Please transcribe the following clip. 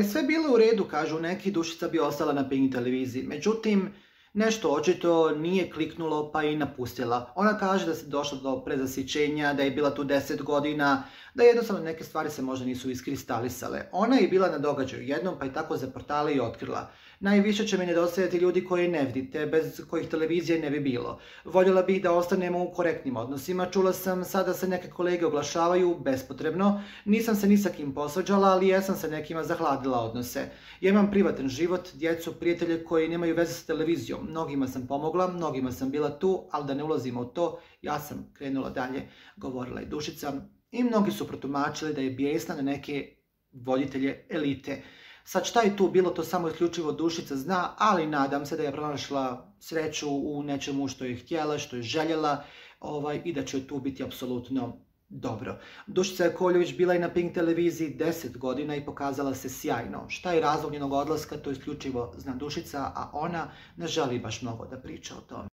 je sve bilo u redu, kažu neki, Dušica bi ostala na Pink televiziji. Međutim, nešto očito nije kliknulo pa i napustila. Ona kaže da se došlo do prezasićenja, da je bila tu 10 godina, da jednostavno neke stvari se možda nisu iskristalisale. Ona je bila na događaju jednom pa je tako za portale i otkrila. Najviše će mi nedostajati ljudi koji ne vidite, bez kojih televizije ne bi bilo. Voljela bih da ostanemo u korektnim odnosima. Čula sam sada se neke kolege oglašavaju bespotrebno. Nisam se ni sa kim posvađala, ali jesam se nekima zahladila odnose. Ja imam privatan život, djecu, prijatelje koji nemaju veze s televizijom. Mnogima sam pomogla, mnogima sam bila tu, ali da ne ulazimo u to, ja sam krenula dalje, govorila je Dušica. I mnogi su protumačili da je bijesna na neke voditelje elite. Sad šta je tu bilo, to samo isključivo dušica zna, ali nadam se da je pronašla sreću u nečemu što je htjela, što je željela ovaj, i da će tu biti apsolutno dobro. Dušica Jakovljević bila je na Pink televiziji 10 godina i pokazala se sjajno. Šta je razlog njenog odlaska, to isključivo zna Dušica, a ona ne želi baš mnogo da priča o tome.